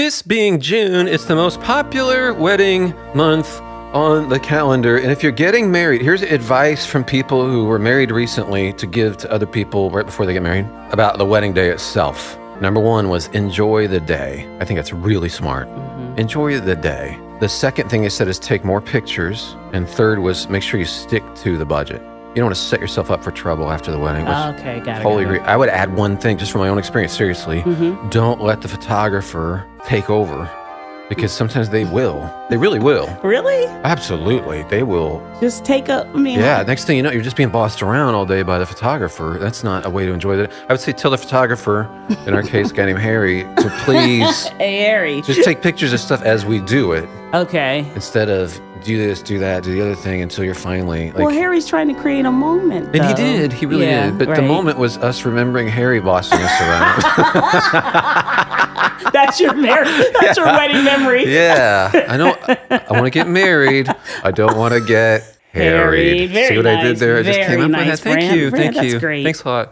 This being June, it's the most popular wedding month on the calendar. And if you're getting married, here's advice from people who were married recently to give to other people right before they get married about the wedding day itself. Number one was enjoy the day. I think that's really smart. Mm-hmm. Enjoy the day. The second thing they said is take more pictures. And third was make sure you stick to the budget. You don't want to set yourself up for trouble after the wedding. Okay, got it. Totally got it. agree. I would add one thing just from my own experience. Seriously, Mm-hmm. don't let the photographer take over because sometimes they will. They really will. Really? Absolutely. They will. Just take a. I mean, Yeah. Next thing you know, you're just being bossed around all day by the photographer. That's not a way to enjoy that. I would say tell the photographer, in our case, a guy named Harry, to please Harry. just take pictures of stuff as we do it Okay. instead of do this, do that, do the other thing until you're finally like. well, Harry's trying to create a moment. and he though. did. He really Yeah, did. But the right. moment was us remembering Harry bossing us around. That's your mar- That's your wedding memory. Yeah, I know. I want to get married. I don't want to get Harried. Very See what I did nice. there? I just came up with that. Thank Fran. you. Thank that's you. great. Thanks a lot.